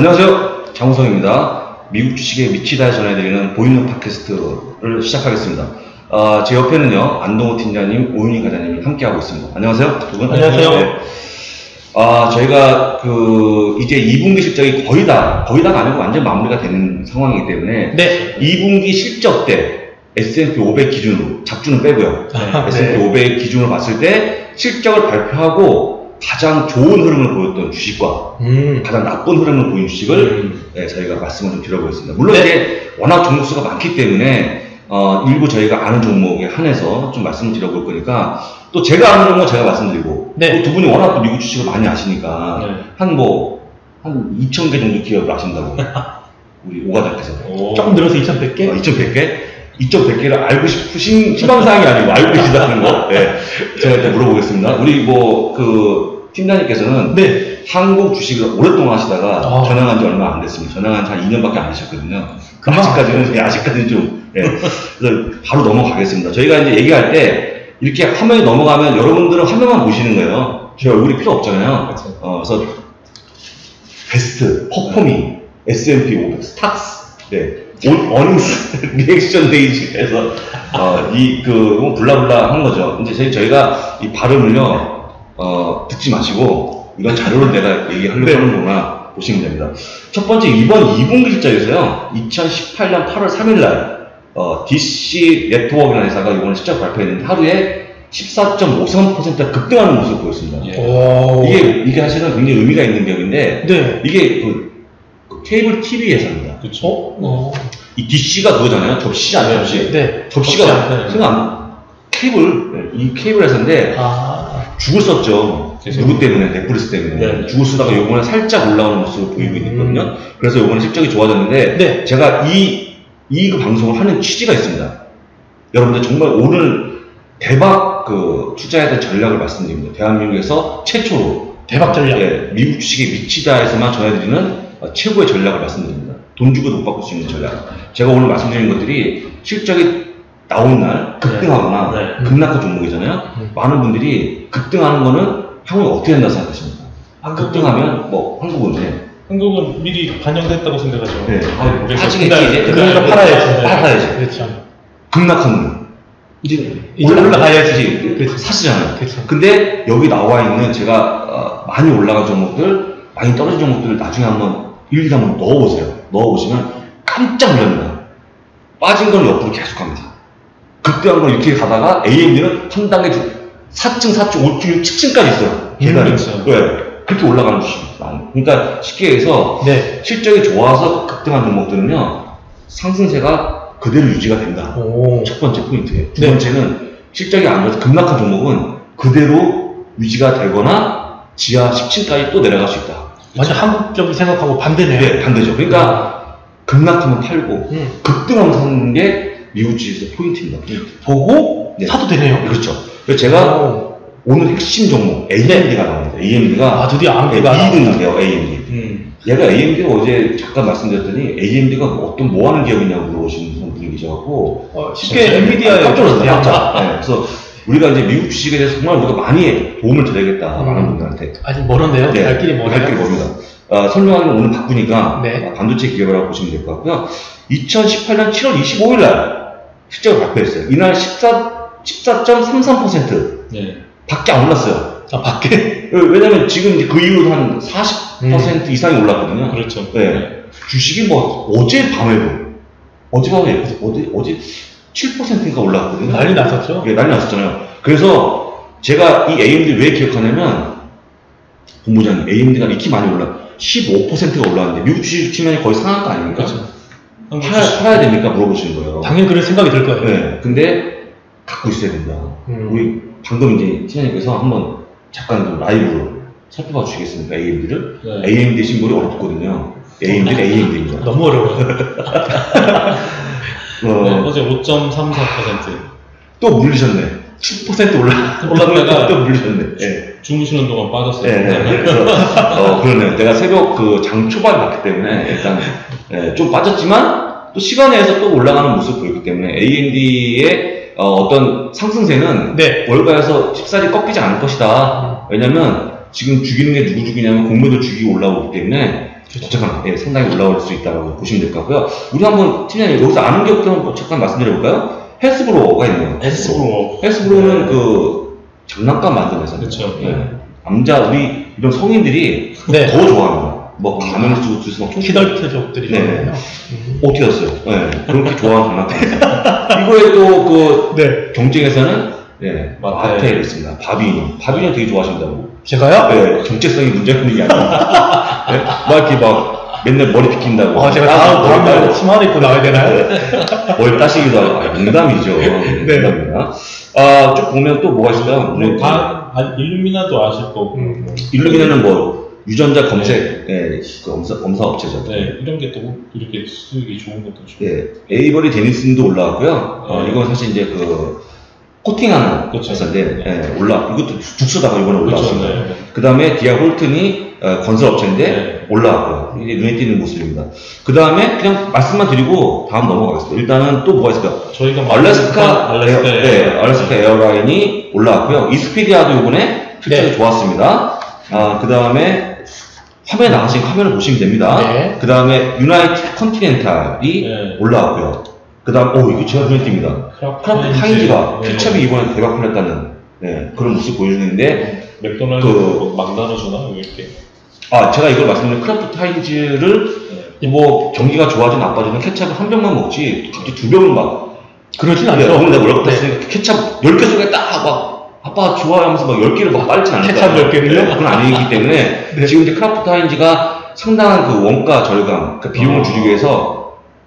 안녕하세요. 장우성입니다. 미국 주식에 미치다 전해드리는 보이는 팟캐스트를 시작하겠습니다. 아, 제 옆에는요, 안동호 팀장님, 오윤희 과장님이 함께하고 있습니다. 안녕하세요. 두 분. 안녕하세요. 네. 아, 저희가 그, 이제 2분기 실적이 거의 다, 거의 다가 아니고 완전 마무리가 되는 상황이기 때문에, 네. 2분기 실적 때 S&P 500 기준으로, 잡주는 빼고요. 아, S&P 네. 500 기준으로 봤을 때 실적을 발표하고 가장 좋은 흐름을 보였던 주식과 음. 가장 나쁜 흐름을 보인 주식을 음. 네, 저희가 말씀을 좀 드려보겠습니다. 물론 네. 이제 워낙 종목 수가 많기 때문에 어, 일부 저희가 아는 종목에 한해서 좀 말씀을 드려볼 거니까 또 제가 아는 종목 제가 말씀드리고 네. 또두 분이 워낙 또 미국 주식을 많이 아시니까 네. 한뭐한 2,000개 정도 기업을 아신다고 우리 오과장께서 오. 조금 늘어서 2,100개? 어, 2,100개? 2,100개를 알고 싶으신 희망사항이 아니고 알고 계시다는 거 네, 제가 일단 물어보겠습니다. 우리 뭐 그 팀장님께서는 네. 한국 주식을 오랫동안 하시다가 아. 전향한 지 얼마 안 됐습니다. 전향한 지 한 2년밖에 안 되셨거든요. 금방 아직까지는, 예, 아직까지는 좀, 예. 그래서 바로 넘어가겠습니다. 저희가 이제 얘기할 때 이렇게 화면이 넘어가면 여러분들은 화면만 보시는 거예요. 제 얼굴이 필요 없잖아요. 어, 그래서 베스트, 퍼포밍, S&P 500, 스탁스, 네, 온, 어닝스, 리액션 데이지에서, 어, 이, 그, 뭐 블라블라 한 거죠. 이제 저희, 저희가 이 발음을요, 어, 듣지 마시고, 이건 자료를 내가 얘기하려고 네. 하는구나 보시면 됩니다. 첫 번째, 이번 2분기 실적에서요, 2018년 8월 3일날, 어, DC 네트워크라는 회사가 이번에 실적 발표했는데 하루에 14.53% 급등하는 모습을 보였습니다. 예. 오. 이게, 이게 사실은 굉장히 의미가 있는 기업인데, 네. 이게 그, 그 케이블 TV 회사입니다. 그쵸. 어. 이 DC가 그거잖아요. 접시 아니에요, 접시. 네. 접시가, 접시, 네. 생각 안, 케이블, 네, 이 케이블 회사인데, 아. 죽을 썼죠. 그죠. 누구 때문에? 넷플릭스 때문에. 네. 죽을 쓰다가 요번에 살짝 올라오는 모습을 보이고 있거든요. 그래서 요번에 실적이 좋아졌는데, 네. 제가 이, 이그 방송을 하는 취지가 있습니다. 여러분들 정말 오늘 대박 그 투자에 대한 전략을 말씀드립니다. 대한민국에서 최초로 대박 전략. 예, 미국 주식에 미치다 에서만 전해드리는 어, 최고의 전략을 말씀드립니다. 돈 주고도 못 받을 수 있는 전략. 제가 오늘 말씀드린 것들이 실적이 나온 날 급등하거나 네. 급락한 종목이잖아요. 음. 많은 분들이 급등하는 거는 향후에 어떻게 된다고 생각하십니까? 급등하면 뭐 한국은 네. 한국은 미리 반영됐다고 생각하죠. 네. 아, 그래서 빠지겠지, 이제. 그러니까 팔아야지. 팔아야지. 그렇죠. 급락하는 이제 이제 올라가야지 그렇죠. 사시잖아요. 그렇죠. 근데 여기 나와 있는 제가 어, 많이 올라간 종목들, 많이 떨어진 종목들을 나중에 한번 일일이 한번 넣어보세요. 넣어보시면 깜짝 놀랍니다. 빠진 건 옆으로 계속 갑니다. 급등한 건 이렇게 가다가 AMD는 한 단계 두, 4층, 4층, 5층, 6층까지 있어요. 계단이. 그렇죠. 네. 그렇게 올라가는 주식이 많아요. 그러니까 쉽게 해서 네. 실적이 좋아서 급등한 종목들은요, 상승세가 그대로 유지가 된다. 오. 첫 번째 포인트예요. 두 네. 번째는 실적이 안 좋아서 급락한 종목은 그대로 유지가 되거나 지하 10층까지 또 내려갈 수 있다. 완전 한국적인 생각하고 반대네요. 네, 반대죠. 그러니까 급락하면 팔고 음. 급등하면 사는 게 미국 주식에서 포인트입니다. 포인트. 보고 네. 사도 되네요. 그렇죠. 그래서 제가 오. 오늘 핵심 종목 AMD가 나옵니다. AMD가 아, 드디어 네, 암기가. 2등인데요, AMD. 음. 얘가 AMD가 어제 잠깐 말씀드렸더니 AMD가 어떤 뭐 하는 기업이냐고 물어보시는 분이 계셔갖고 어, 쉽게 엔비디아에 깜짝 놀랐어요. 네, 그래서 우리가 이제 미국 주식에 대해서 정말 우리가 많이 도움을 드려야겠다 음. 많은 분들한테. 아직 멀었네요. 네, 갈 길이 멀어요. 갈 길이 멉니다. 어, 설명하기는 오늘 바쁘니까 네. 어, 반도체 기업이라고 보시면 될 것 같고요. 2018년 7월 25일 날 실적을 발표했어요. 이날 14, 14.33% 네. 밖에 안 올랐어요. 아, 밖에? 왜냐면 지금 이제 그 이후로 한 40% 이상이 올랐거든요. 그렇죠. 네. 주식이 뭐 어제 밤에도 어제 밤에 어제 어제 7%인가 올랐거든요. 난리 났었죠. 예, 난리 났었잖아요. 그래서 제가 이 AMD 왜 기억하냐면 본부장님 AMD가 이렇게 많이 올라 15%가 올랐는데 미국 주식 치면 거의 상한가 아닙니까? 그렇죠. 주식. 팔아야 됩니까? 물어보시는 거예요. 당연히 그런 생각이 들 거예요. 네. 근데 갖고 있어야 된다. 음. 우리 방금 이제 팀장님께서 한번 잠깐 좀 라이브로 살펴봐 주시겠습니까? AMD를? 네. AMD 심볼이 어렵거든요. AMD 는 AMD입니다. 너무 어려워요. 네, 어, 어제 5.34%. 또 물리셨네. 10% 올라, 올랐다가 또 물리셨네. 예. 주무시는 동안 빠졌어요. 네, 네. 그래서, 어, 그러네요. 내가 새벽 그 장 초반에 봤기 때문에 일단, 예, 좀 빠졌지만 또 시간에서 또 올라가는 모습을 보였기 때문에 AMD의 어, 떤 상승세는 네. 월가에서 쉽사리 꺾이지 않을 것이다. 왜냐면 지금 죽이는 게 누구 죽이냐면 공매도 죽이고 올라오기 때문에 어쨌거나 예, 상당히 올라올 수 있다고 보시면 될 것 같고요. 우리 한번 팀장님 여기서 아는 게 없던 거 잠깐 말씀드려볼까요? 헬스브로가 있네요. 헬스브로. 헬스브로는 그 장난감 만드는 회사. 그쵸. 예. 남자 우리 이런 성인들이 네. 더 좋아합니다. 뭐 가면을 쓰고 쓰고 막 총- 키덜트족들이 네. 좋아해요. 어떻게 했어요? 네, 그렇게 좋아하는 장난감. 이거에 또그 네. 경쟁에서는 네, 마테. 마테에 있습니다. 바비니. 바비니 되게 좋아하신다고. 제가요? 네, 정체성이 문제 있는 게 아니라 네? 막 이렇게 막 맨날 머리 빗긴다고. 아, 제가 다음, 다음에 치마 하나 입고 나와야 되나요? 머리 따시기도 하고. 아, 농담이죠. 네. 농담입니다. 아, 쭉 보면 또 뭐가 있을까요? 뭐, 다, 아, 일루미나도 아실 거고. 음. 뭐. 일루미나는 뭐 유전자 검색 예, 그 검사, 검사 업체죠. 네, 이런 게 또 이렇게 쓰기 좋은 것도 좋고. 예, 에이버리 데니슨도 올라왔고요. 어, 네. 이건 사실 이제 그 코팅하는 그쵸. 회사인데 네. 예, 올라 이것도 죽쓰다가 이번에 그렇죠. 올라왔습니다. 네. 그 다음에 디아 홀튼이 어, 건설 업체인데 네. 올라왔고요. 이게 눈에 띄는 모습입니다. 그 다음에 그냥 말씀만 드리고 다음 넘어가겠습니다. 일단은 또 뭐가 있을까요? 저희가 Alaska, Alaska, Air, 네, Alaska Airline이 올라왔고요. Expedia도 이번에 실적이 네. 좋았습니다. 아, 그 다음에 화면에 나가신 화면을 보시면 됩니다. 네. 그 다음에 United Continental이 네. 올라왔고요. 그 다음, 오, 이거 제가 눈에 띕니다. Kraft Heinz가 네. 케찹이 이번에 대박 팔렸다는 네, 그런 모습 보여주는데, 맥도날드 그- 막 나눠주나? 뭐 이렇게. 아, 제가 이걸 말씀드린 Kraft Heinz를 네. 뭐 경기가 좋아지든 나빠지든 케찹을 한 병만 먹지 갑자기 두 병을 막 그러진 네, 않죠. 오늘 내가 뭐라고 네. 했으니까 케찹 10개 속에 딱 막 아빠 좋아하면서 막 10개를 막 빨진 않을 케찹 거예요. 10개를요? 네, 그건 아니기 때문에 네. 지금 이제 Kraft Heinz가 상당한 그 원가 절감, 그 비용을 어. 줄이기 위해서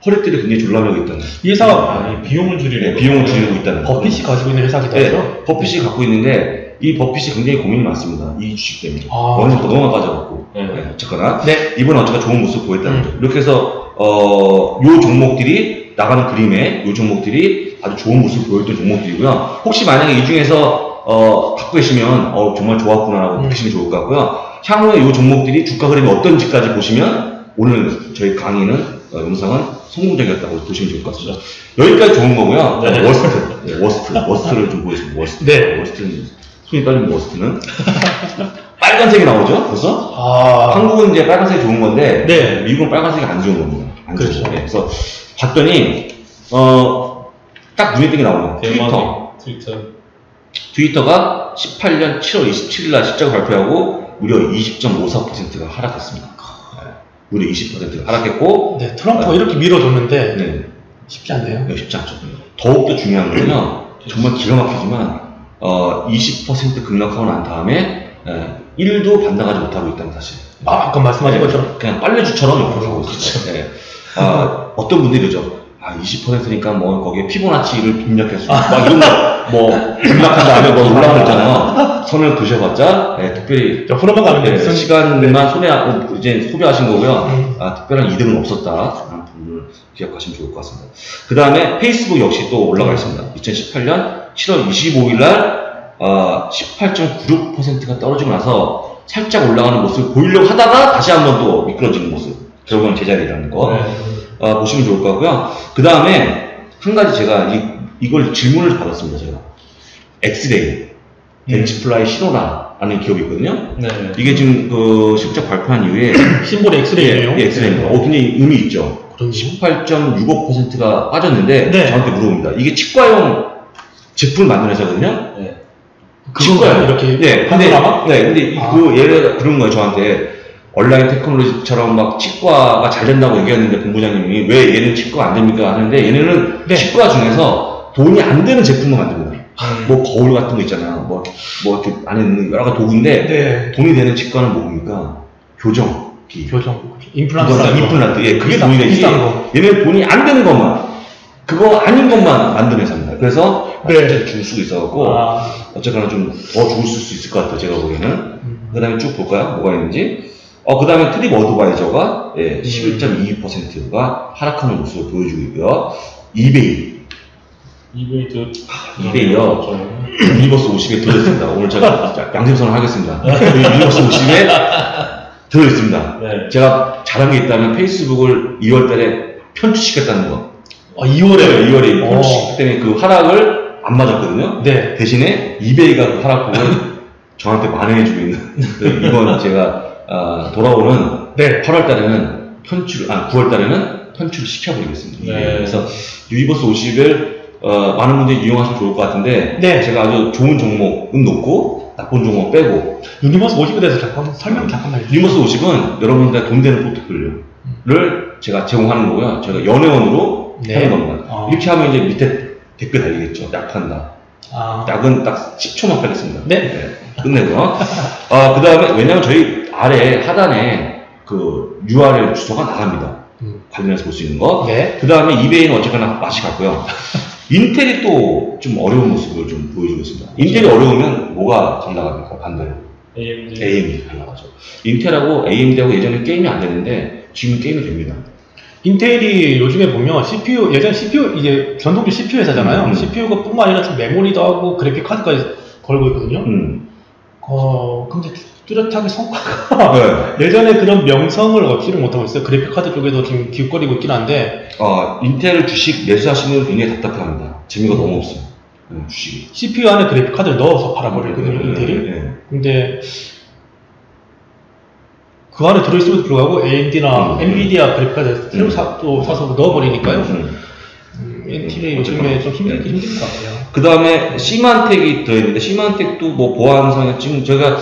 허리띠를 굉장히 졸라매고 있다는 이 회사가 아니, 비용을 줄이는 네, 거. 비용을 줄이고 있다는 버핏이 가지고 있는 회사기도 하죠. 네, 버핏이 갖고 있는데 이 버핏이 굉장히 고민이 많습니다. 이 주식 때문에. 아. 원래 너무나 빠져갖고. 네. 네, 어쨌거나 네. 이번에 어쨌든 좋은 모습 보였다는 음. 거죠. 이렇게 해서 어, 요 종목들이 나가는 그림에 요 종목들이 아주 좋은 모습을 보였던 종목들이고요. 혹시 만약에 이 중에서 어, 갖고 계시면 어, 정말 좋았구나라고 음. 보시면 좋을 것 같고요. 향후에 요 종목들이 주가 그림이 어떤지까지 보시면 오늘 저희 강의는 어, 영상은 성공적이었다고 보시면 좋을 것 같습니다. 여기까지 좋은 거고요. 네. 어, worst, 네, worst, worst를 좀 보겠습니다. worst, 네. worst는 손이 떨리는 worst는 빨간색이 나오죠. 벌써? 아, 한국은 이제 빨간색이 좋은 건데 네. 미국은 빨간색이 안 좋은 겁니다. 안 좋은 그렇죠. 거예요. 그래서 봤더니 어, 딱 눈에 띄게 나오네요. 트위터. 트위터. 트위터가 18년 7월 27일 날 실적을 발표하고 무려 20.54%가 하락했습니다. 네. 무려 20%가 하락했고 네, 트럼프가 이렇게 밀어줬는데 네, 쉽지 않네요. 네, 쉽지 않죠. 더욱더 중요한 거는요. 정말 기가 막히지만 어, 20% 급락하고 난 다음에 예, 1도 반등하지 못하고 있다는 사실. 아, 아까 말씀하신 네, 것처럼 그냥 빨래주처럼 옆으로 가고 있어요. 네. 아, 어떤 분들이 그러죠. 아, 20%니까 뭐 거기에 피보나치를 입력해서 막 이런 거뭐 입력한 다음에 뭐 올라가 있잖아요. 선을 그셔봤자 네, 특별히 저 흐름만 가면 네, 돼. 무슨 시간만 소비 이제 소비하신 거고요. 음. 아, 특별한 이득은 없었다. 라는 부분을 기억하시면 좋을 것 같습니다. 그 다음에 페이스북 역시 또 올라가 있습니다. 2018년 7월 25일 날, 아, 18.96%가 떨어지고 나서 살짝 올라가는 모습을 보이려고 하다가 다시 한 번 또 미끄러지는 모습. 결국은 제자리라는 거. 네. 아, 보시면 좋을 것 같고요. 그 다음에 한 가지 제가 이, 이걸 질문을 받았습니다. 제가. XRAY. Dentsply Sirona라는 기업이 있거든요. 네. 이게 지금 그 실적 발표한 이후에 심볼이 XRAY네요. 예, XRAY입니다. 어, 굉장히 의미 있죠. 그런 18.65%가 빠졌는데 네. 저한테 물어봅니다. 이게 치과용 제품을 만드는 회사거든요. 네. 그건가요? 이렇게 네, 근데? 네, 근데 이- 아. 그 얘가 그런 거예요 저한테 온라인 테크놀로지처럼 막 치과가 잘 된다고 얘기했는데 본부장님이 왜 얘는 치과가 안 됩니까 하는데 얘네는 네. 치과 중에서 돈이 안 되는 제품을 만듭니다. 음. 뭐 거울 같은 거 있잖아요. 뭐, 뭐 이렇게 안에 있는 여러 가지 도구인데 네. 돈이 되는 치과는 뭡니까? 교정기. 교정. 임플란트. 이거랑 임플란트. 예, 그게 돈이 되지. 얘는 돈이 안 되는 것만, 그거 아닌 것만 만드는 회사입니다. 그래서 네. 줄 수가 있어갖고, 아, 어쨌거나 좀더 좋을 수 있을 것 같아요, 제가 보기에는. 음. 그 다음에 쭉 볼까요? 뭐가 있는지. 어, 그 다음에 TripAdvisor가 예, 음. 11.22%가 하락하는 모습을 보여주고 있고요. 이베이. 이베이도 이베이요. 좀 Universe 50에 들어있습니다. 오늘 제가 양심선언을 하겠습니다. Universe 50에 들어있습니다. 네. 제가 잘한 게 있다면 페이스북을 2월 달에 편출시켰다는 거. 아, 2월에. 2월에 어. 편출시켰기 때문에 그 하락을 안 맞았거든요. 네. 대신에 이베이가 그 하락폭을 저한테 만회해주고 있는 그 이번 제가 아, 돌아오는 네. 8월 달에는 편출, 아, 9월 달에는 편출을 시켜버리겠습니다. 네. 그래서 유니버스 50을 어, 많은 분들이 이용하시면 좋을 것 같은데 네. 제가 아주 좋은 종목은 놓고 나쁜 종목 빼고 유니버스 50에 대해서 잠깐 설명 잠깐만 해주세요. 유니버스 50은 여러분들 돈 되는 포트폴리오를 제가 제공하는 거고요. 제가 연회원으로 네. 하는 겁니다. 어. 이렇게 하면 이제 밑에 댓글 달리겠죠. 약한다. 아, 약은 딱 10초만 빼겠습니다. 네. 끝내고요. 아, 그 다음에, 왜냐면 저희 아래 하단에 그 URL 주소가 나갑니다. 음. 관련해서 볼 수 있는 거. 네. 그 다음에 이베이는 어쨌거나 맛이 갔고요. 인텔이 또 좀 어려운 모습을 좀 보여주고 있습니다. 인텔이 어려우면 뭐가 잘 나갑니까? 반대로. AMD. AMD 잘 나가죠. 인텔하고 AMD하고 예전에 게임이 안 되는데 지금 게임이 됩니다. 인텔이 요즘에 보면 CPU, 예전 CPU, 이게 전통주 CPU 회사잖아요. 음. CPU가 뿐만 아니라 지금 메모리도 하고 그래픽 카드까지 걸고 있거든요. 음. 어, 근데 뚜렷하게 성과가 네. 예전에 그런 명성을 얻지를 못하고 있어요. 그래픽 카드 쪽에도 지금 기웃거리고 있긴 한데 어, 인텔 주식 매수하시는 분 굉장히 답답해합니다. 재미가 너무 없어요. 네, 주식이. CPU 안에 그래픽 카드를 넣어서 팔아버리거든요. 네, 인텔이. 네, 네. 근데 그 안에 들어있음에도 불구하고 AMD나 음. 엔비디아 그래픽 카드 새로 음. 사, 또 사서 넣어버리니까요. 음. 음, 인텔이 요즘에 좀 힘들긴 힘든 것 같아요. 그 다음에 시만텍이 들어있는데 시만텍도 뭐 보안상에 지금 제가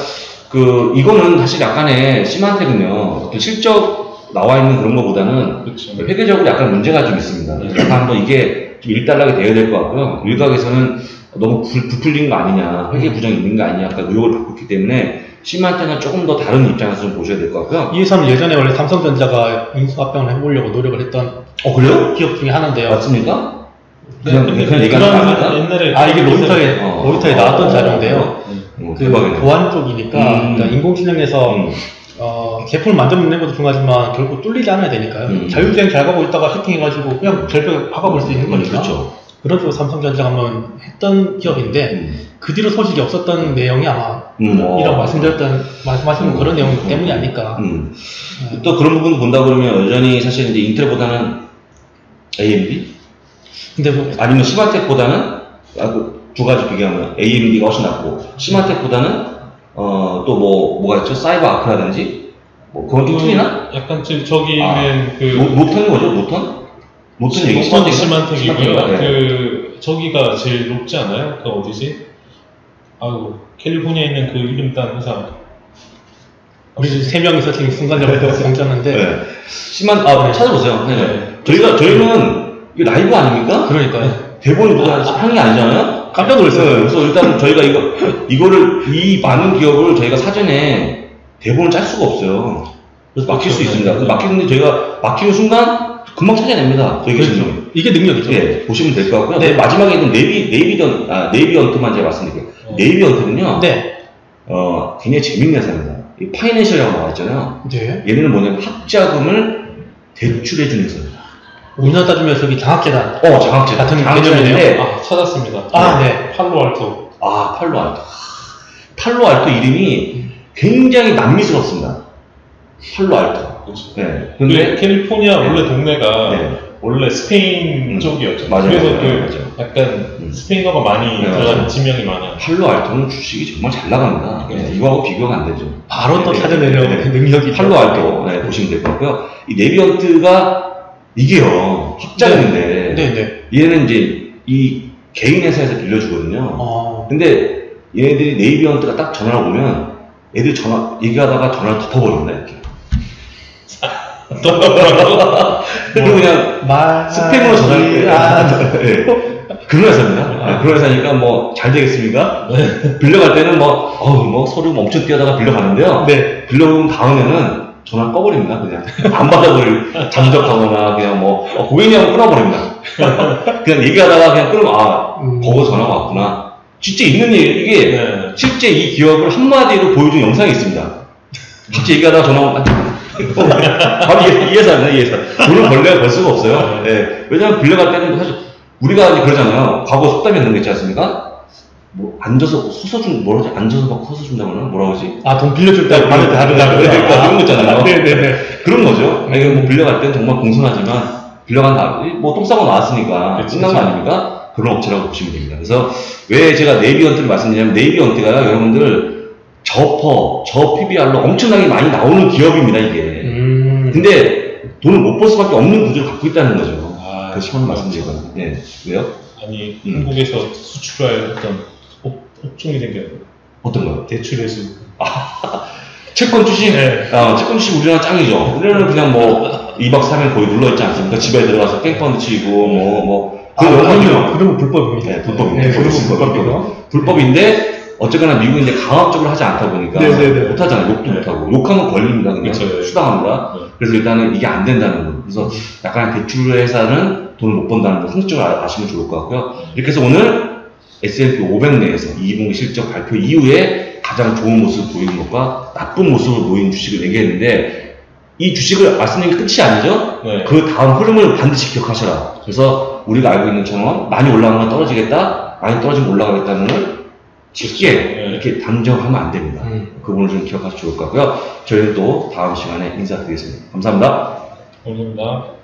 그 이거는 사실 약간의 시만텍은요 그 실적 나와 있는 그런 것보다는 그렇죠. 회계적으로 약간 문제가 좀 있습니다. 네. 그래서 한번 이게 좀 일단락이 되어야 될 것 같고요. 일각에서는 너무 부, 부풀린 거 아니냐, 회계 부정이 있는 거 아니냐, 약간 의혹을 받고 있기 때문에 시만텍은 조금 더 다른 입장에서 좀 보셔야 될 것 같고요. 이 회사는 예전에 원래 삼성전자가 인수합병을 해보려고 노력을 했던 어 그래요? 기업 중에 하나인데요. 맞습니까? 네, 그냥 거 그런 아닙니까? 옛날에 아 이게 로이터에 어. 로이터에 나왔던 자료인데요. 어, 그 대박이네. 보안 쪽이니까 음. 그러니까 인공지능에서 음. 어, 제품을 만들어내는 것도 중요하지만 결국 뚫리지 않아야 되니까요. 음. 자율주행 잘 가고 있다가 해킹해가지고 그냥 절벽에 박아볼 수 있는 음, 거니까. 그렇죠. 그런 쪽으로 삼성전자가 한번 했던 기업인데 음. 그 뒤로 소식이 없었던 내용이 아마 음, 어. 이라고 말씀드렸던 말씀하시는 음. 그런 내용 음. 때문이 아닐까. 음. 네. 또 그런 부분 본다 그러면 여전히 사실 이제 인텔보다는 AMD 근데 뭐 아니면 시마텍보다는 아, 그두 가지 비교하면 AMD가 훨씬 낫고 시마텍보다는 어, 또 뭐 뭐가 있죠 사이버 아크라든지 뭐 그건 좀 틀리나? 약간 저, 저기는 아, 그 노, 노턴이 뭐죠? 노턴? 노턴 얘기 시마텍인가? 시만텍이고요. 시마텍인가? 네. 그 저기가 제일 높지 않아요? 그 어디지? 아유 캘리포니아에 있는 그 이름 딴 회사. 우리 세 명이서 지금 순간적으로 공짜는데 네. 시만 아 네. 찾아보세요. 네. 네. 저희가 저희는 이게 라이브 아닙니까? 그러니까요. 대본이 누가 향이 아니잖아요. 깜짝 놀랐어요. 네, 그래서 일단 저희가 이거 이거를 이 많은 기업을 저희가 사전에 대본을 짤 수가 없어요. 그래서 막힐 수. 있습니다. 네. 막히는데 저희가 막히는 순간 금방 찾아냅니다. 저희 그렇죠. 계시는 이게 능력이죠. 예, 보시면 될 것 같고요. 네. 마지막에 있는 네이비 네이비 던 아, 네이비 언트만 제가 말씀드릴게요. 어. 네이비 언트는요. 네. 어, 굉장히 재밌는 회사입니다. 이 파이낸셜이라고 나와 있잖아요. 네. 얘네는 뭐냐면 학자금을 대출해주는 회사입니다. 우리나라 따지면 저기 장학재단. 어, 장학재 같은 개념이네요. 아 찾았습니다. 아, 네. 팔로알토. 아, 팔로 알토. 팔로 알토 이름이 굉장히 남미스럽습니다. 팔로 알토. 그렇죠. 네. 근데 근데, 캘리포니아 네. 원래 동네가 네. 원래 스페인 음. 쪽이었죠. 맞아요. 그래서 맞아요. 그 맞아요. 약간 음. 스페인어가 많이 네, 들어가는 맞아요. 지명이 많아요. 팔로 알토는 주식이 정말 잘 나갑니다. 네. 네, 이거하고 비교가 안 되죠. 바로 또 네, 찾아내려고 네, 네. 능력이. 팔로 알토 네, 보시면 될 것 같고요. 이 네비언트가 이게요. 학자금인데 네, 네. 얘는 이제 이 개인 회사에서 빌려주거든요. 어, 근데 얘네들이 네이비언트가 딱 전화를 오면 애들 전화 얘기하다가 전화를 덮어버린다 이렇게. 그리고 그냥 말. 스팸으로 전화를 아, 네. 그런 회사입니다. 네, 그런 회사니까 뭐 잘 되겠습니까? 빌려갈 때는 뭐, 어우, 뭐 서류 엄청 뛰어다가 빌려가는데요. 네. 빌려온 다음에는 전화 꺼버립니다. 그냥 안 받아버릴 잠적하거나 그냥 뭐 어, 고객님하고 끊어버립니다. 그냥 얘기하다가 그냥 끊으면 아 음. 거기서 전화가 왔구나. 진짜 있는 일 이게 네. 실제 이 기업을 한마디로 보여준 영상이 있습니다. 진짜 얘기하다가 전화 오면 바로 이, 이 회사입니다, 이 회사. 돈을 벌려야 벌 수가 없어요. 예. 왜냐면 빌려갈 때는 사실 우리가 그러잖아요. 과거 속담이 그런 거 있지 않습니까? 뭐 앉아서 서서 준 뭐라 하지? 앉아서 막 서서 준다고 하나? 뭐라 그러지? 아, 돈 빌려줄 때 받을 때 다르다. 그러니까 그런 거 있잖아요. 네네네. 그런 거죠. 이게 뭐 빌려갈 때는 정말 공손하지만 빌려간 다음 뭐똥 싸고 나왔으니까 그치, 끝난 거. 아닙니까? 그런 업체라고 보시면 됩니다. 그래서 왜 제가 네이비언트를 말씀드리냐면 네이비언트가 여러분들 저PER, 저 PBR로 엄청나게 많이 나오는 기업입니다, 이게. 음. 음. 근데 돈을 못 벌 수밖에 없는 구조를 갖고 있다는 거죠. 아, 그 시간 말씀드리거든요. 예. 왜요? 아니 음. 한국에서 수출할 어떤 업, 업종이 생겨요. 어떤 거요? 대출 회수. 채권 추심, 네. 아, 채권 추심 우리나라 짱이죠. 우리나라는 그냥 뭐 2박 3일 거의 눌러있지 않습니까? 집에 들어가서 텐트 치고, 뭐, 뭐. 아, 그런 거 그럼요. 그러면 불법입니다. 네, 불법입니다. 네, 그러면 불법입니다. 불법이고. 불법인데, 어쨌거나 미국은 이제 강압적으로 하지 않다 보니까 네, 네, 네. 못 하잖아요. 욕도 네. 못하고. 욕하면 걸립니다. 그냥 그쵸, 네. 수당합니다. 네. 그래서 일단은 이게 안 된다는 거. 그래서 약간 대출 회사는 돈을 못 번다는 거 상식적으로 아- 아시면 좋을 것 같고요. 이렇게 해서 오늘 S&P 500 내에서 2분기 실적 발표 이후에 가장 좋은 모습을 보이는 것과 나쁜 모습을 보이는 주식을 얘기했는데 이 주식을 말씀드린 게 끝이 아니죠? 네. 그 다음 흐름을 반드시 기억하셔라. 그래서 우리가 알고 있는 것처럼 많이 올라가면 떨어지겠다, 많이 떨어지면 올라가겠다는 걸 쉽게 네. 이렇게 단정하면 안 됩니다. 음. 그 부분을 좀 기억하시면 좋을 것 같고요. 저희는 또 다음 시간에 인사드리겠습니다. 감사합니다. 감사합니다.